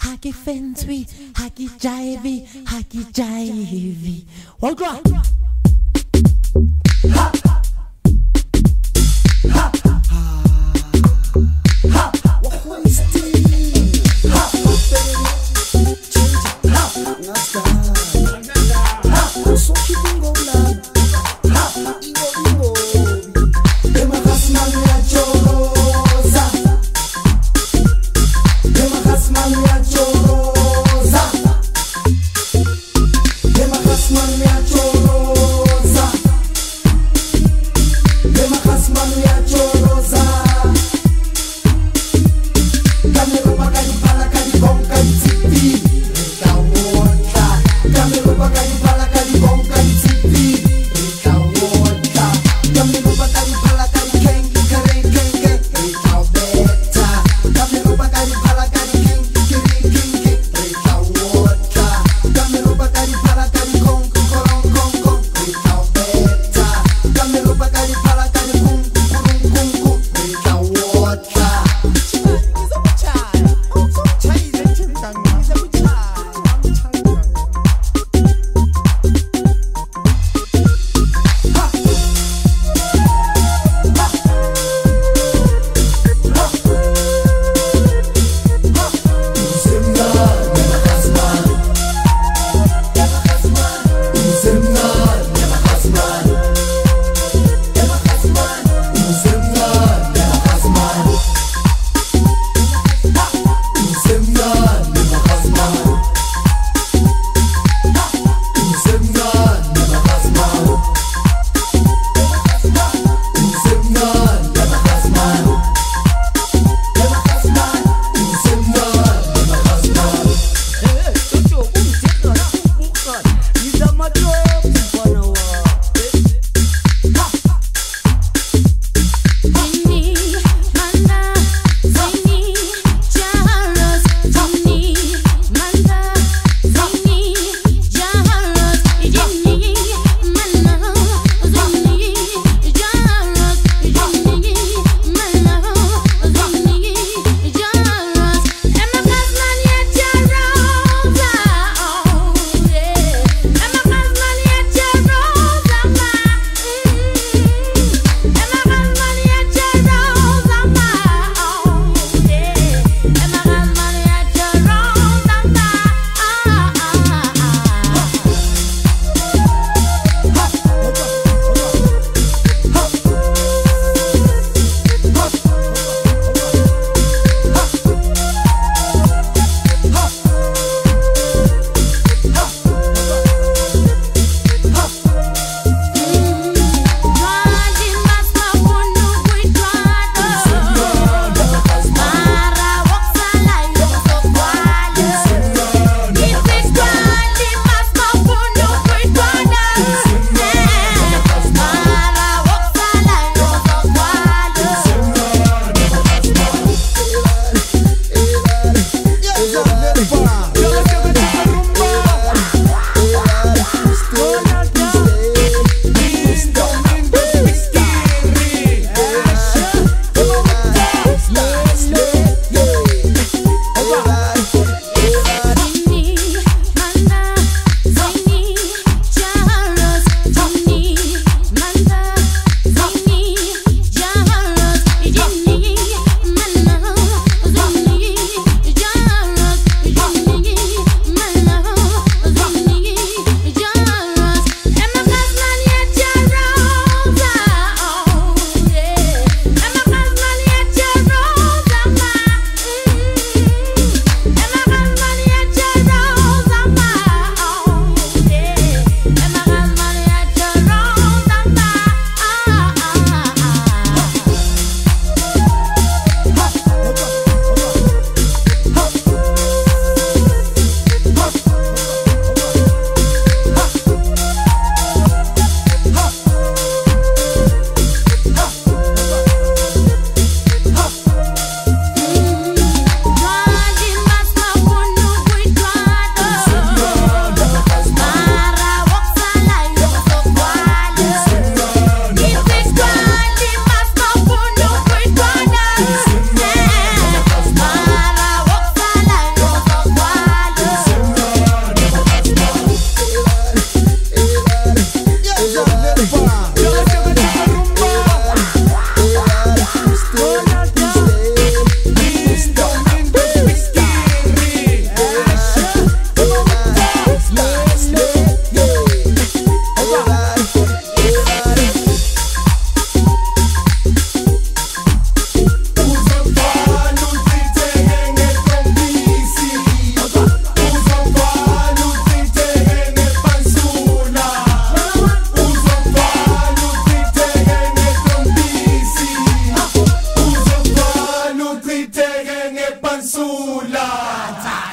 Haki fentwi, haki jivey, haki jivey. Walk 我操